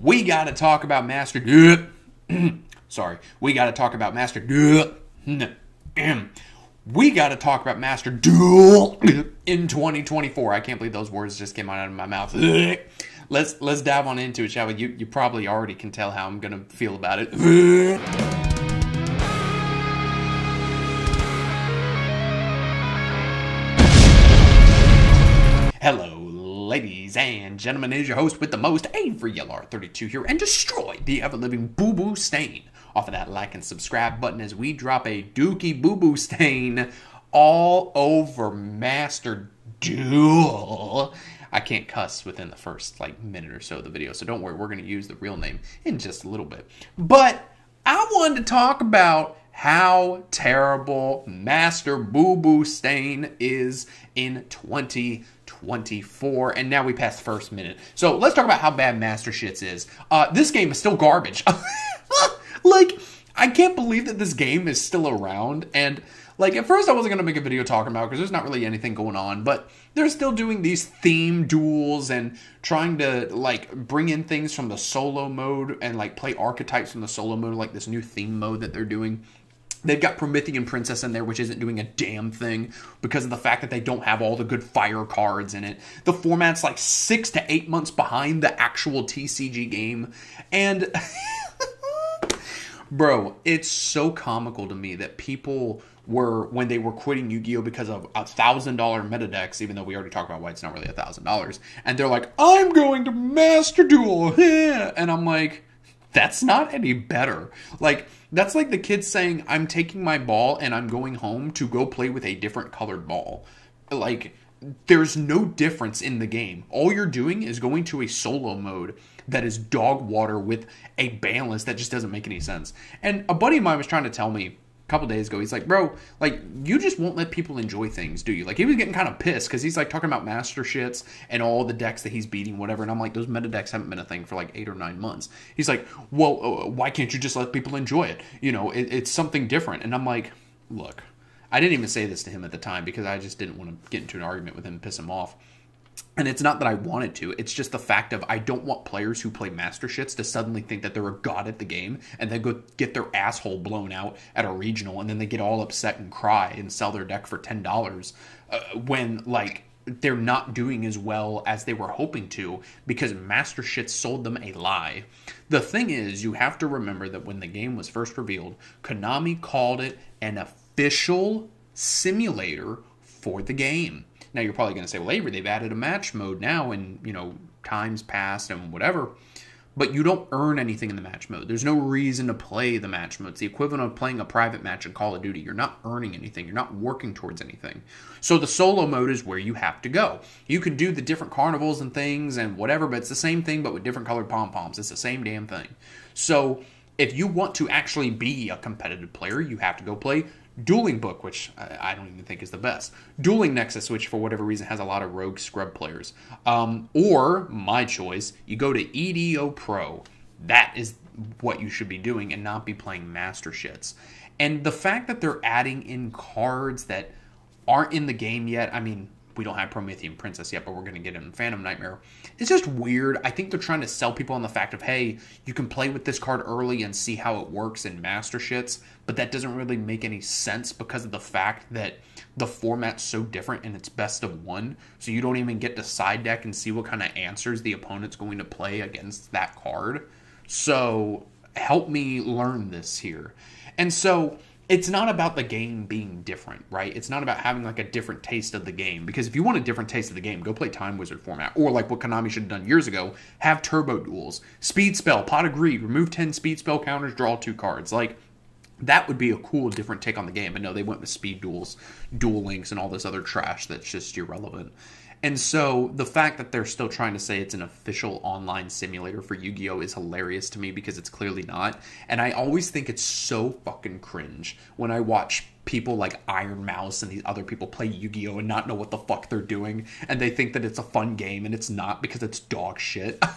we got to talk about Master. Sorry, we got to talk about Master. We got to talk about Master Duel in 2024. I can't believe those words just came out of my mouth. Let's let's dive on into it, shall we? You you probably already can tell how I'm gonna feel about it. Hello, ladies and gentlemen. Is your host with the most, Avery LR32 here, and destroy the ever living boo boo stain off of that like and subscribe button as we drop a dookie boo boo stain all over Master Duel. I can't cuss within the first like minute or so of the video, so don't worry, we're going to use the real name in just a little bit. But I wanted to talk about how terrible Master Boo Boo Stain is in 2024. And now we pass first minute. So let's talk about how bad Master Shits is. Uh, this game is still garbage. like, I can't believe that this game is still around. And like at first I wasn't gonna make a video talking about because there's not really anything going on, but they're still doing these theme duels and trying to like bring in things from the solo mode and like play archetypes from the solo mode, like this new theme mode that they're doing. They've got Promethean Princess in there, which isn't doing a damn thing because of the fact that they don't have all the good fire cards in it. The format's like six to eight months behind the actual TCG game. And, bro, it's so comical to me that people were, when they were quitting Yu Gi Oh! because of a thousand dollar meta decks, even though we already talked about why it's not really a thousand dollars, and they're like, I'm going to Master Duel. and I'm like, that's not any better. Like, that's like the kids saying, I'm taking my ball and I'm going home to go play with a different colored ball. Like, there's no difference in the game. All you're doing is going to a solo mode that is dog water with a balance that just doesn't make any sense. And a buddy of mine was trying to tell me couple days ago he's like bro like you just won't let people enjoy things do you? Like he was getting kind of pissed because he's like talking about master shits and all the decks that he's beating whatever and i'm like those meta decks haven't been a thing for like eight or nine months. He's like well uh, why can't you just let people enjoy it? You know it, it's something different. And i'm like look i didn't even say this to him at the time because i just didn't want to get into an argument with him piss him off and it's not that I wanted to. It's just the fact of I don't want players who play master shits to suddenly think that they're a god at the game and then go get their asshole blown out at a regional and then they get all upset and cry and sell their deck for ten dollars uh, when like they're not doing as well as they were hoping to because master shits sold them a lie. The thing is, you have to remember that when the game was first revealed, Konami called it an official simulator for the game. Now you're probably going to say, well, Avery, they've added a match mode now, and you know times passed and whatever. But you don't earn anything in the match mode. There's no reason to play the match mode. It's the equivalent of playing a private match in Call of Duty. You're not earning anything. You're not working towards anything. So the solo mode is where you have to go. You can do the different carnivals and things and whatever, but it's the same thing, but with different colored pom poms. It's the same damn thing. So if you want to actually be a competitive player, you have to go play Dueling Book, which I don't even think is the best. Dueling Nexus, which for whatever reason has a lot of rogue scrub players. Um, or, my choice, you go to EDO Pro. That is what you should be doing and not be playing Master Shits. And the fact that they're adding in cards that aren't in the game yet, I mean, we don't have Promethean Princess yet, but we're going to get it in Phantom Nightmare. It's just weird. I think they're trying to sell people on the fact of, hey, you can play with this card early and see how it works in Master Shits, but that doesn't really make any sense because of the fact that the format's so different and it's best of one. So you don't even get to side deck and see what kind of answers the opponent's going to play against that card. So help me learn this here. And so it's not about the game being different, right? It's not about having like a different taste of the game. Because if you want a different taste of the game, go play Time Wizard format. Or like what Konami should have done years ago, have turbo duels. Speed spell, pot of greed, remove 10 speed spell counters, draw two cards. Like that would be a cool different take on the game. But no, they went with speed duels, duel links, and all this other trash that's just irrelevant. And so the fact that they're still trying to say it's an official online simulator for Yu Gi Oh! is hilarious to me because it's clearly not. And I always think it's so fucking cringe when I watch people like Ironmouse and these other people play Yu Gi Oh! and not know what the fuck they're doing. And they think that it's a fun game and it's not because it's dog shit.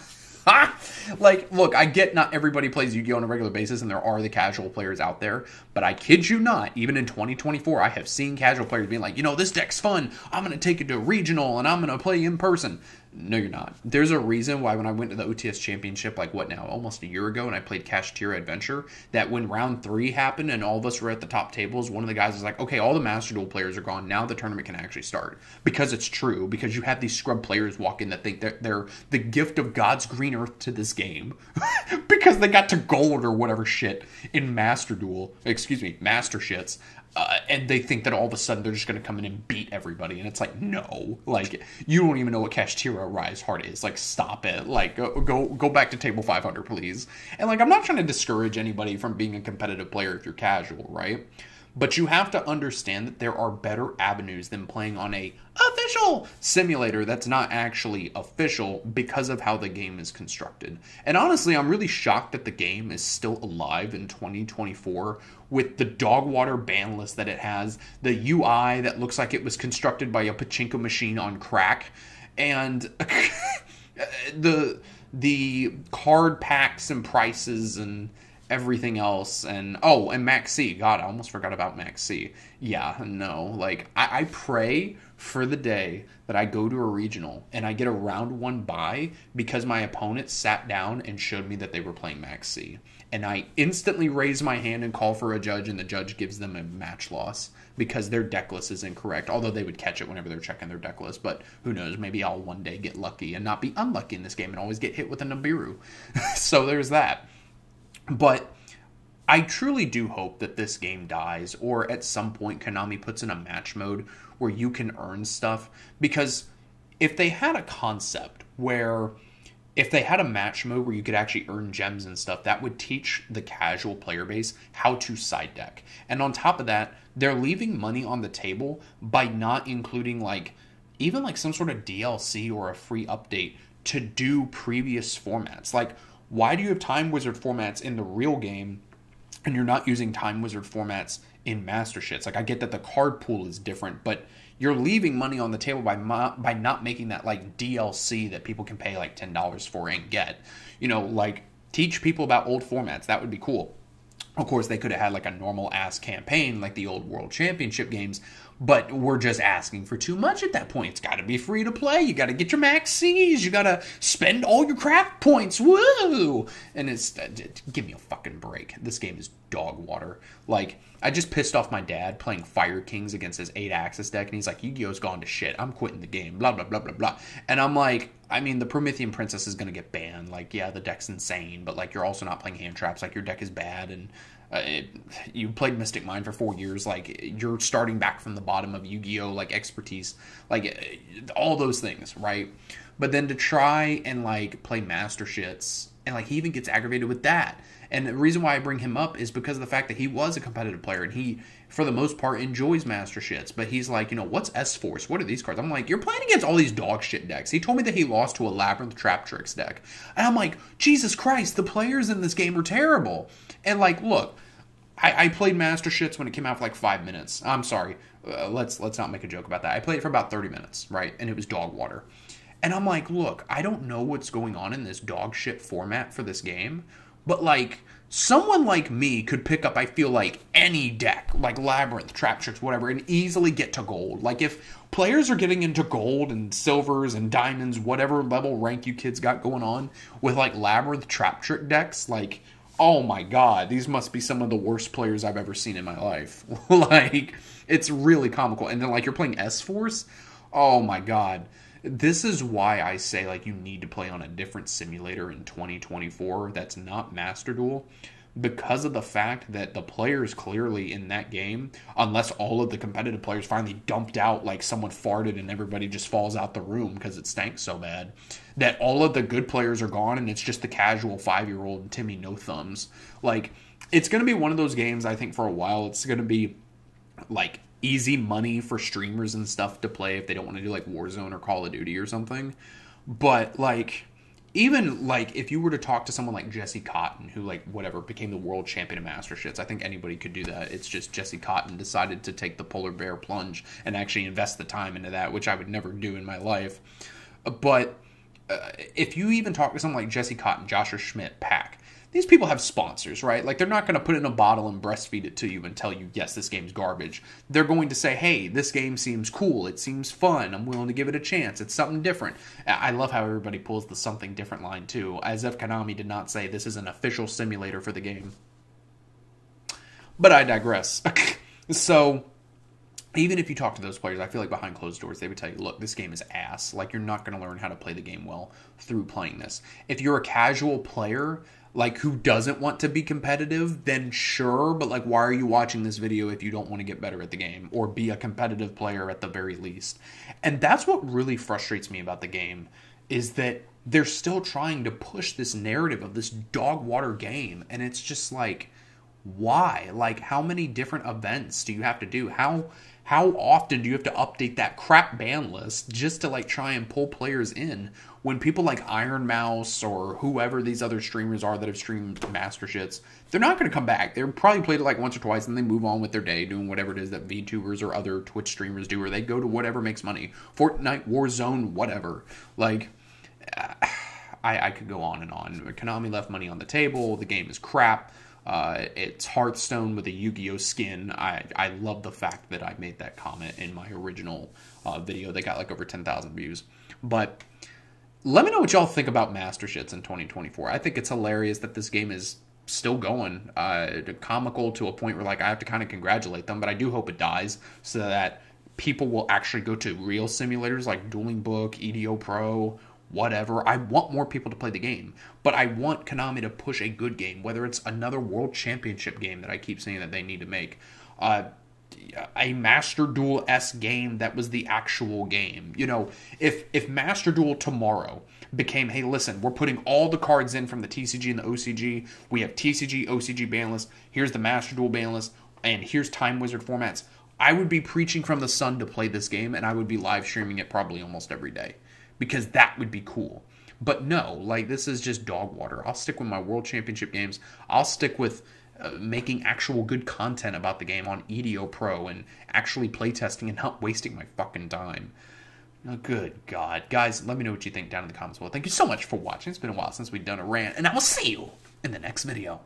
like, look, I get not everybody plays Yu Gi Oh! on a regular basis, and there are the casual players out there, but I kid you not, even in 2024, I have seen casual players being like, you know, this deck's fun. I'm going to take it to regional and I'm going to play in person. No, you're not. There's a reason why when I went to the OTS championship, like what now, almost a year ago, and I played Kashtira Adventure, that when round three happened and all of us were at the top tables, one of the guys was like, okay, all the Master Duel players are gone. Now the tournament can actually start. Because it's true. Because you have these scrub players walk in that think they're, they're the gift of God's green earth to this game. because they got to gold or whatever shit in Master Duel. Excuse me, Master Shits. Uh, and they think that all of a sudden they're just going to come in and beat everybody and it's like no. Like you don't even know what Kashtira Riseheart is. Like stop it. Like go, go go back to table 500 please. And like i'm not trying to discourage anybody from being a competitive player if you're casual right but you have to understand that there are better avenues than playing on a official simulator that's not actually official because of how the game is constructed. And honestly, I'm really shocked that the game is still alive in 2024 with the dog water ban list that it has, the UI that looks like it was constructed by a pachinko machine on crack, and the the card packs and prices and everything else and oh and Maxx C. God i almost forgot about Maxx C. Yeah no like I, I, pray for the day that i go to a regional and i get a round one buy because my opponent sat down and showed me that they were playing Maxx C. And i instantly raise my hand and call for a judge and the judge gives them a match loss because their deck list is incorrect although they would catch it whenever they're checking their deck list but who knows maybe i'll one day get lucky and not be unlucky in this game and always get hit with a nibiru. So there's that but I truly do hope that this game dies, or at some point Konami puts in a match mode where you can earn stuff. Because if they had a concept where if they had a match mode where you could actually earn gems and stuff, that would teach the casual player base how to side deck. And on top of that, they're leaving money on the table by not including like even like some sort of DLC or a free update to do previous formats. Like why do you have time wizard formats in the real game and you're not using time wizard formats in master shits? Like I get that the card pool is different, but you're leaving money on the table by by not making that like DLC that people can pay like $10 for and get. You know, like teach people about old formats. That would be cool. Of course, they could have had like a normal ass campaign like the old World Championship games, but we're just asking for too much at that point. It's got to be free to play. You got to get your Maxx C's. You got to spend all your craft points. Woo! And it's uh, give me a fucking break. This game is dog water. Like I just pissed off my dad playing Fire Kings against his eight axis deck, and he's like, "Yu-Gi-Oh's gone to shit. I'm quitting the game." Blah blah blah blah blah. And I'm like, I mean, the Promethean Princess is gonna get banned. Like, yeah, the deck's insane, but like, you're also not playing hand traps. Like, your deck is bad, and uh, it, you played Mystic Mine for four years. Like you're starting back from the bottom of Yu-Gi-Oh! Like expertise, like uh, all those things, right? But then to try and like play Master Shits, and like he even gets aggravated with that. And the reason why I bring him up is because of the fact that he was a competitive player and he, for the most part, enjoys Master Shits. But he's like, you know, what's S Force? What are these cards? I'm like, you're playing against all these dog shit decks. He told me that he lost to a Labrynth Traptrix deck. And I'm like, Jesus Christ, the players in this game are terrible. And like, look, I, I played Master Shits when it came out for like five minutes. I'm sorry. Uh, let's let's not make a joke about that. I played it for about 30 minutes, right? And it was dog water. And I'm like, look, I don't know what's going on in this dog shit format for this game, but like someone like me could pick up, I feel like, any deck, like Labrynth, Trap Tricks, whatever, and easily get to gold. Like if players are getting into gold and silvers and diamonds, whatever level rank you kids got going on with like Labrynth Traptrix decks, like oh my god, these must be some of the worst players I've ever seen in my life. like, it's really comical. And then, like, you're playing S Force. Oh my god. This is why I say, like, you need to play on a different simulator in 2024 that's not Master Duel because of the fact that the players clearly in that game, unless all of the competitive players finally dumped out, like someone farted and everybody just falls out the room because it stank so bad, that all of the good players are gone and it's just the casual five year old Timmy No Thumbs. Like, it's going to be one of those games, I think, for a while. It's going to be like easy money for streamers and stuff to play if they don't want to do like Warzone or Call of Duty or something. But, like, even like if you were to talk to someone like Jesse Kotton, who like whatever became the world champion of Master Shits, I think anybody could do that. It's just Jesse Kotton decided to take the polar bear plunge and actually invest the time into that, which I would never do in my life. But uh, if you even talk to someone like Jesse Kotton, Joshua Schmidt, Pack, these people have sponsors, right? Like they're not going to put it in a bottle and breastfeed it to you and tell you, yes, this game's garbage. They're going to say, hey, this game seems cool. It seems fun. I'm willing to give it a chance. It's something different. I love how everybody pulls the something different line too, as if Konami did not say this is an official simulator for the game. But I digress. so even if you talk to those players, I feel like behind closed doors, they would tell you, look, this game is ass. Like, you're not going to learn how to play the game well through playing this. If you're a casual player, like, who doesn't want to be competitive, then sure, but like, why are you watching this video if you don't want to get better at the game or be a competitive player at the very least? And that's what really frustrates me about the game is that they're still trying to push this narrative of this dog water game. And it's just like, why? Like, how many different events do you have to do? How how often do you have to update that crap ban list just to like try and pull players in when people like Ironmouse or whoever these other streamers are that have streamed master shits, they're not going to come back. They're probably played it like once or twice and they move on with their day doing whatever it is that VTubers or other Twitch streamers do, or they go to whatever makes money. Fortnite, Warzone, whatever. Like, I, I could go on and on. Konami left money on the table. The game is crap. Uh, it's Hearthstone with a Yu-Gi-Oh skin. I I love the fact that I made that comment in my original uh, video. They got like over ten thousand views. But let me know what y'all think about Master Shits in 2024. I think it's hilarious that this game is still going, uh, comical to a point where like I have to kind of congratulate them. But I do hope it dies so that people will actually go to real simulators like Dueling Book, EDO Pro, whatever. I want more people to play the game, but I want Konami to push a good game, whether it's another World Championship game that I keep saying that they need to make. Uh, a Master Duel S game that was the actual game. You know, if if Master Duel tomorrow became, hey, listen, we're putting all the cards in from the TCG and the OCG. We have TCG, OCG ban list. Here's the Master Duel ban list, and here's Time Wizard formats. I would be preaching from the sun to play this game, and I would be live streaming it probably almost every day because that would be cool. But no, like this is just dog water. I'll stick with my World Championship games. I'll stick with uh, making actual good content about the game on EDO Pro and actually playtesting and not wasting my fucking time. Oh, good God. Guys, let me know what you think down in the comments below. Thank you so much for watching. It's been a while since we've done a rant, and I will see you in the next video.